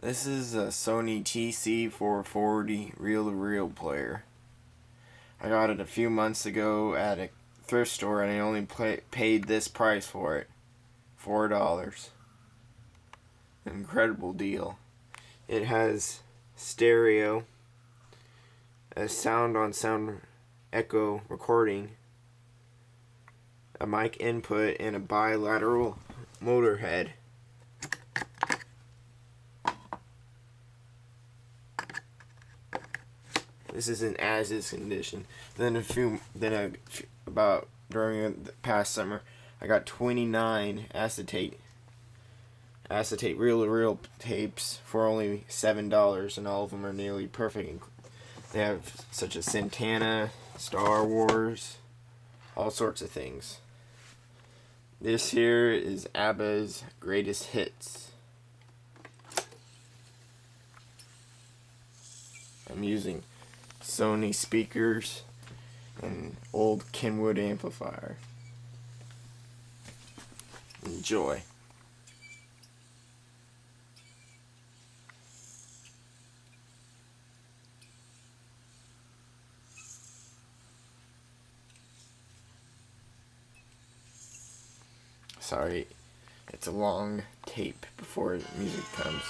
This is a Sony TC440 reel-to-reel player. I got it a few months ago at a thrift store and I only pay, paid this price for it. Four dollars. Incredible deal. It has stereo, a sound on sound echo recording, a mic input, and a bilateral motor head. This is in as is condition. Then a few, then a few, about during the past summer, I got 29 acetate acetate reel reel tapes for only seven dollars, and all of them are nearly perfect. They have such as Santana, Star Wars, all sorts of things. This here is ABBA's greatest hits. I'm using Sony speakers and old Kenwood amplifier. Enjoy. Sorry, it's a long tape before music comes.